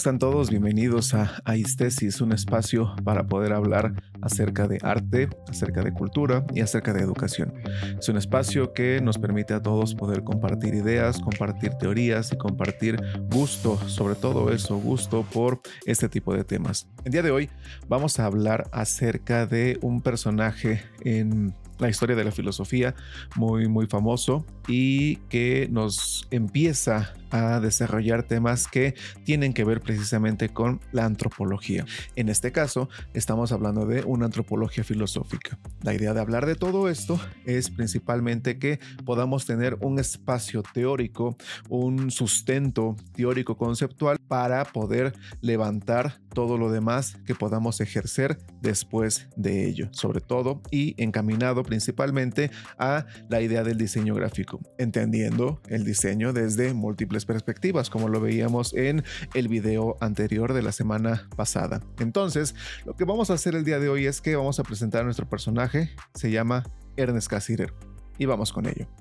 están todos? Bienvenidos a Aistesis, un espacio para poder hablar acerca de arte, acerca de cultura y acerca de educación. Es un espacio que nos permite a todos poder compartir ideas, compartir teorías y compartir gusto, sobre todo eso, gusto por este tipo de temas. El día de hoy vamos a hablar acerca de un personaje en la historia de la filosofía muy muy famoso y que nos empieza a desarrollar temas que tienen que ver precisamente con la antropología. En este caso, estamos hablando de una antropología filosófica. La idea de hablar de todo esto es principalmente que podamos tener un espacio teórico, un sustento teórico conceptual para poder levantar todo lo demás que podamos ejercer después de ello, sobre todo y encaminado principalmente a la idea del diseño gráfico, entendiendo el diseño desde múltiples perspectivas, como lo veíamos en el video anterior de la semana pasada. Entonces, lo que vamos a hacer el día de hoy es que vamos a presentar a nuestro personaje, se llama Ernest Cassirer, y vamos con ello.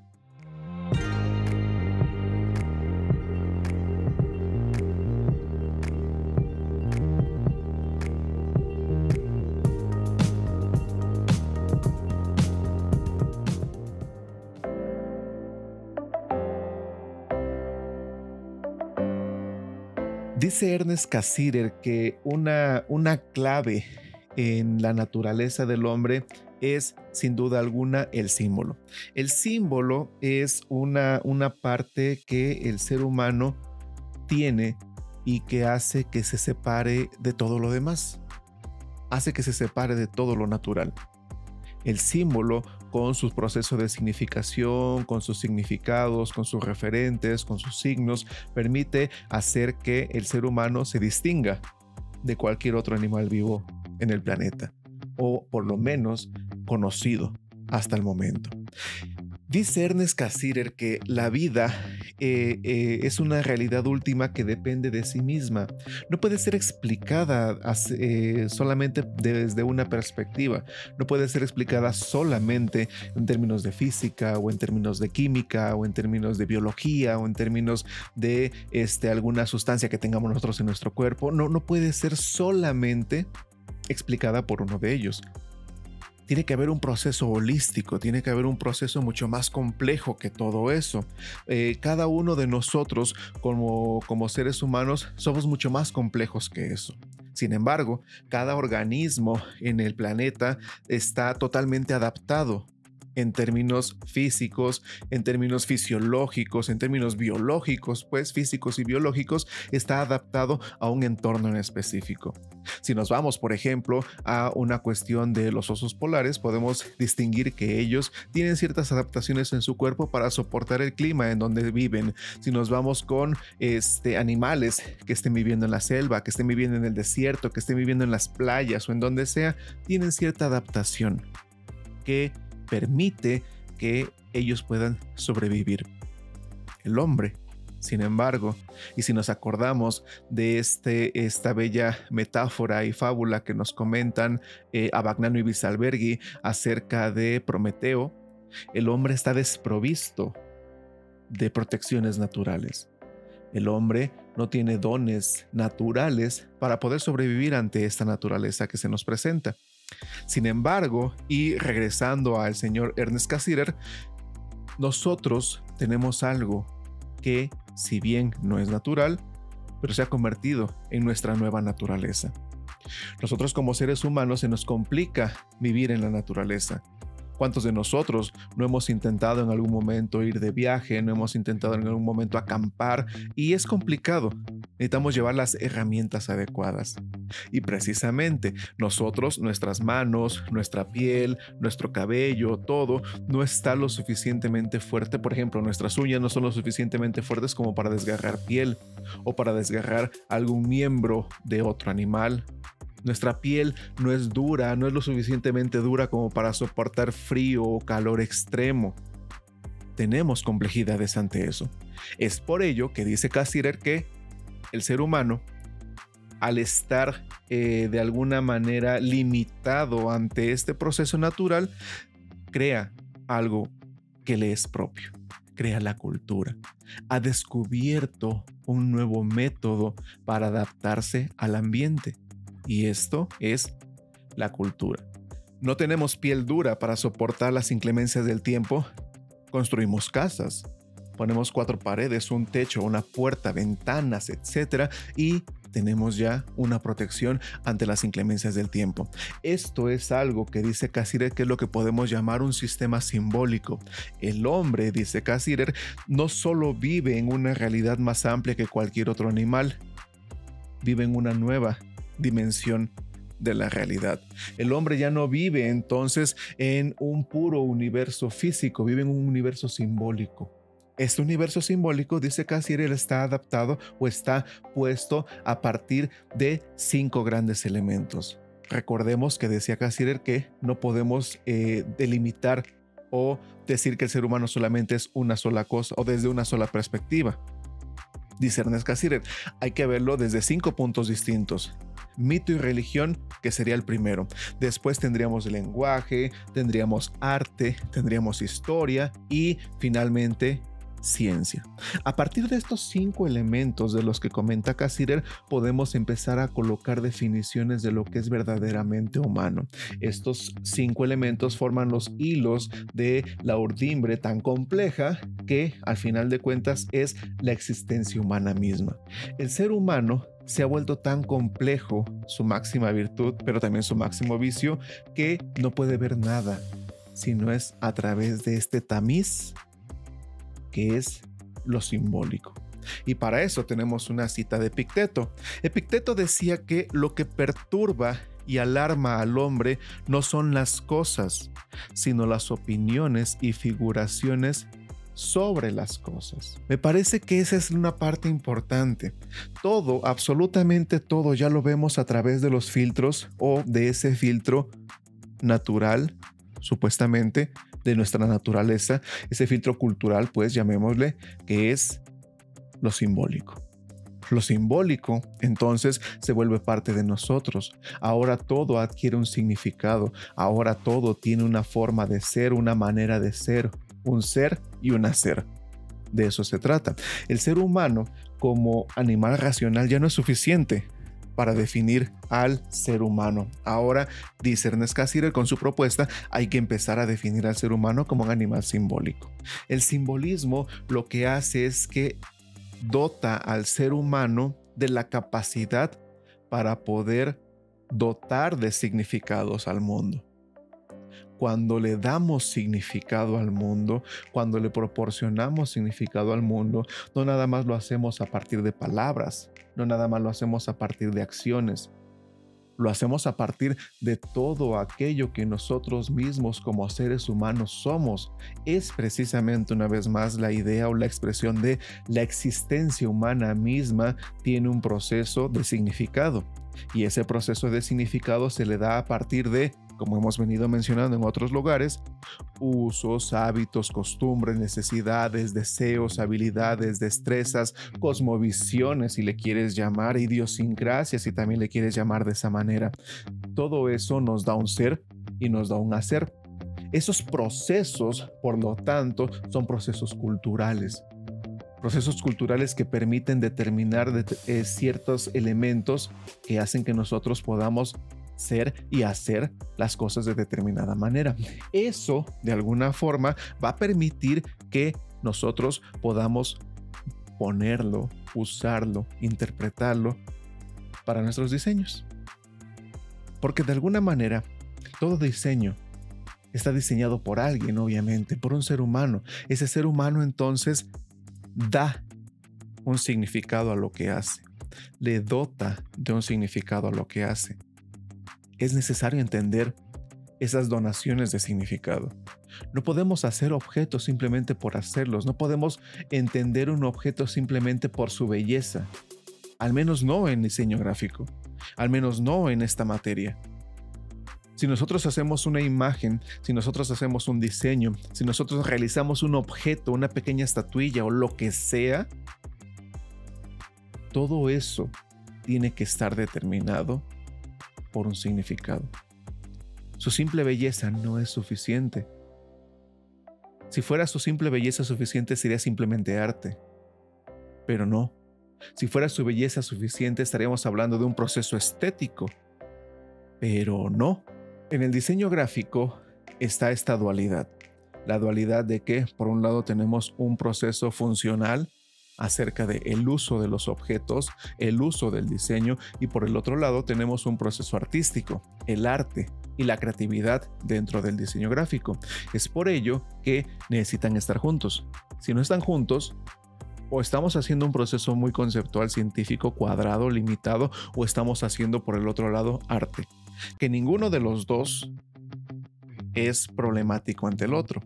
Dice Ernest Cassirer que una, una clave en la naturaleza del hombre es sin duda alguna el símbolo. El símbolo es una, una parte que el ser humano tiene y que hace que se separe de todo lo demás. Hace que se separe de todo lo natural. El símbolo con sus procesos de significación, con sus significados, con sus referentes, con sus signos, permite hacer que el ser humano se distinga de cualquier otro animal vivo en el planeta, o por lo menos conocido hasta el momento. Dice Ernest Cassirer que la vida eh, eh, es una realidad última que depende de sí misma. No puede ser explicada eh, solamente desde una perspectiva. No puede ser explicada solamente en términos de física o en términos de química o en términos de biología o en términos de este, alguna sustancia que tengamos nosotros en nuestro cuerpo. No, no puede ser solamente explicada por uno de ellos tiene que haber un proceso holístico, tiene que haber un proceso mucho más complejo que todo eso. Eh, cada uno de nosotros como, como seres humanos somos mucho más complejos que eso. Sin embargo, cada organismo en el planeta está totalmente adaptado en términos físicos, en términos fisiológicos, en términos biológicos, pues físicos y biológicos, está adaptado a un entorno en específico. Si nos vamos, por ejemplo, a una cuestión de los osos polares, podemos distinguir que ellos tienen ciertas adaptaciones en su cuerpo para soportar el clima en donde viven. Si nos vamos con este, animales que estén viviendo en la selva, que estén viviendo en el desierto, que estén viviendo en las playas o en donde sea, tienen cierta adaptación que permite que ellos puedan sobrevivir. El hombre, sin embargo, y si nos acordamos de este, esta bella metáfora y fábula que nos comentan eh, Abagnano y Bisalberghi acerca de Prometeo, el hombre está desprovisto de protecciones naturales. El hombre no tiene dones naturales para poder sobrevivir ante esta naturaleza que se nos presenta. Sin embargo, y regresando al señor Ernest Cassirer, nosotros tenemos algo que, si bien no es natural, pero se ha convertido en nuestra nueva naturaleza. Nosotros como seres humanos se nos complica vivir en la naturaleza. ¿Cuántos de nosotros no hemos intentado en algún momento ir de viaje, no hemos intentado en algún momento acampar y es complicado? Necesitamos llevar las herramientas adecuadas. Y precisamente nosotros, nuestras manos, nuestra piel, nuestro cabello, todo no está lo suficientemente fuerte. Por ejemplo, nuestras uñas no son lo suficientemente fuertes como para desgarrar piel o para desgarrar algún miembro de otro animal nuestra piel no es dura, no es lo suficientemente dura como para soportar frío o calor extremo. Tenemos complejidades ante eso. Es por ello que dice Cassirer que el ser humano, al estar eh, de alguna manera limitado ante este proceso natural, crea algo que le es propio, crea la cultura. Ha descubierto un nuevo método para adaptarse al ambiente. Y esto es la cultura. No tenemos piel dura para soportar las inclemencias del tiempo. Construimos casas, ponemos cuatro paredes, un techo, una puerta, ventanas, etc. Y tenemos ya una protección ante las inclemencias del tiempo. Esto es algo que dice Casirer que es lo que podemos llamar un sistema simbólico. El hombre, dice Casirer, no solo vive en una realidad más amplia que cualquier otro animal, vive en una nueva dimensión de la realidad. El hombre ya no vive entonces en un puro universo físico, vive en un universo simbólico. Este universo simbólico, dice Cassirer, está adaptado o está puesto a partir de cinco grandes elementos. Recordemos que decía Cassirer que no podemos eh, delimitar o decir que el ser humano solamente es una sola cosa o desde una sola perspectiva. Dice Ernest Cassirer, hay que verlo desde cinco puntos distintos mito y religión, que sería el primero. Después tendríamos lenguaje, tendríamos arte, tendríamos historia y finalmente ciencia. A partir de estos cinco elementos de los que comenta Cassirer, podemos empezar a colocar definiciones de lo que es verdaderamente humano. Estos cinco elementos forman los hilos de la urdimbre tan compleja que al final de cuentas es la existencia humana misma. El ser humano se ha vuelto tan complejo su máxima virtud, pero también su máximo vicio, que no puede ver nada si no es a través de este tamiz que es lo simbólico. Y para eso tenemos una cita de Epicteto. Epicteto decía que lo que perturba y alarma al hombre no son las cosas, sino las opiniones y figuraciones sobre las cosas. Me parece que esa es una parte importante. Todo, absolutamente todo, ya lo vemos a través de los filtros o de ese filtro natural, supuestamente, de nuestra naturaleza, ese filtro cultural, pues llamémosle, que es lo simbólico. Lo simbólico entonces se vuelve parte de nosotros. Ahora todo adquiere un significado. Ahora todo tiene una forma de ser, una manera de ser, un ser y un hacer. De eso se trata. El ser humano como animal racional ya no es suficiente para definir al ser humano. Ahora, dice Ernest Cassirer con su propuesta, hay que empezar a definir al ser humano como un animal simbólico. El simbolismo lo que hace es que dota al ser humano de la capacidad para poder dotar de significados al mundo cuando le damos significado al mundo, cuando le proporcionamos significado al mundo, no nada más lo hacemos a partir de palabras, no nada más lo hacemos a partir de acciones, lo hacemos a partir de todo aquello que nosotros mismos como seres humanos somos. Es precisamente una vez más la idea o la expresión de la existencia humana misma tiene un proceso de significado. Y ese proceso de significado se le da a partir de como hemos venido mencionando en otros lugares, usos, hábitos, costumbres, necesidades, deseos, habilidades, destrezas, cosmovisiones, si le quieres llamar, idiosincrasias, si también le quieres llamar de esa manera. Todo eso nos da un ser y nos da un hacer. Esos procesos, por lo tanto, son procesos culturales procesos culturales que permiten determinar eh, ciertos elementos que hacen que nosotros podamos ser y hacer las cosas de determinada manera. Eso, de alguna forma, va a permitir que nosotros podamos ponerlo, usarlo, interpretarlo para nuestros diseños. Porque de alguna manera, todo diseño está diseñado por alguien, obviamente, por un ser humano. Ese ser humano entonces da un significado a lo que hace, le dota de un significado a lo que hace es necesario entender esas donaciones de significado. No podemos hacer objetos simplemente por hacerlos, no podemos entender un objeto simplemente por su belleza, al menos no en diseño gráfico, al menos no en esta materia. Si nosotros hacemos una imagen, si nosotros hacemos un diseño, si nosotros realizamos un objeto, una pequeña estatuilla o lo que sea, todo eso tiene que estar determinado por un significado. Su simple belleza no es suficiente. Si fuera su simple belleza suficiente sería simplemente arte. Pero no. Si fuera su belleza suficiente, estaríamos hablando de un proceso estético. Pero no. En el diseño gráfico está esta dualidad. La dualidad de que, por un lado, tenemos un proceso funcional acerca del el uso de los objetos, el uso del diseño y por el otro lado tenemos un proceso artístico, el arte y la creatividad dentro del diseño gráfico. Es por ello que necesitan estar juntos. Si no están juntos, o estamos haciendo un proceso muy conceptual, científico, cuadrado, limitado, o estamos haciendo por el otro lado arte. Que ninguno de los dos es problemático ante el otro.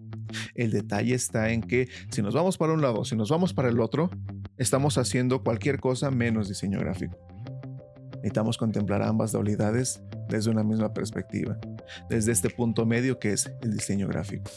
El detalle está en que si nos vamos para un lado, si nos vamos para el otro, estamos haciendo cualquier cosa menos diseño gráfico. Necesitamos contemplar ambas dualidades desde una misma perspectiva, desde este punto medio que es el diseño gráfico.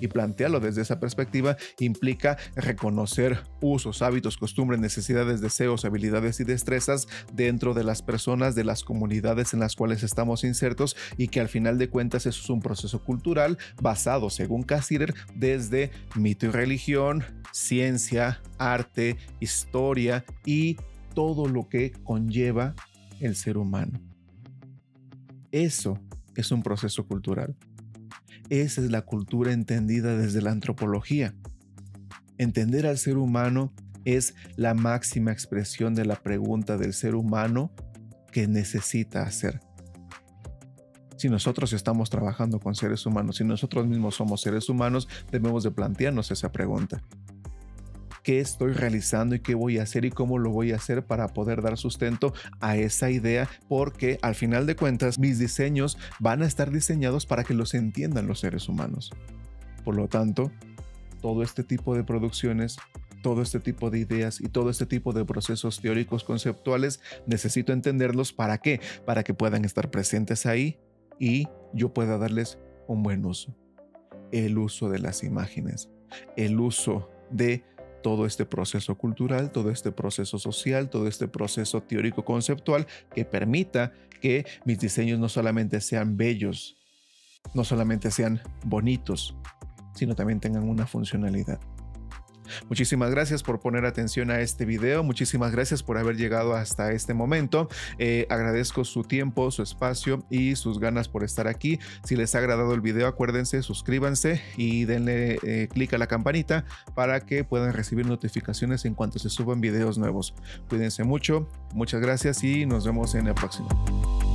Y plantearlo desde esa perspectiva implica reconocer usos, hábitos, costumbres, necesidades, deseos, habilidades y destrezas dentro de las personas, de las comunidades en las cuales estamos insertos y que al final de cuentas eso es un proceso cultural basado, según Cassirer, desde mito y religión, ciencia, arte, historia y todo lo que conlleva el ser humano. Eso es un proceso cultural. Esa es la cultura entendida desde la antropología. Entender al ser humano es la máxima expresión de la pregunta del ser humano que necesita hacer. Si nosotros estamos trabajando con seres humanos, si nosotros mismos somos seres humanos, debemos de plantearnos esa pregunta qué estoy realizando y qué voy a hacer y cómo lo voy a hacer para poder dar sustento a esa idea, porque al final de cuentas mis diseños van a estar diseñados para que los entiendan los seres humanos. Por lo tanto, todo este tipo de producciones todo este tipo de ideas y todo este tipo de procesos teóricos conceptuales, necesito entenderlos para qué? Para que puedan estar presentes ahí y yo pueda darles un buen uso. El uso de las imágenes, el uso de todo este proceso cultural, todo este proceso social, todo este proceso teórico conceptual que permita que mis diseños no solamente sean bellos, no solamente sean bonitos, sino también tengan una funcionalidad. Muchísimas gracias por poner atención a este video, muchísimas gracias por haber llegado hasta este momento. Eh, agradezco su tiempo, su espacio y sus ganas por estar aquí. Si les ha agradado el video, acuérdense, suscríbanse y denle eh, clic a la campanita para que puedan recibir notificaciones en cuanto se suban videos nuevos. Cuídense mucho, muchas gracias y nos vemos en el próximo.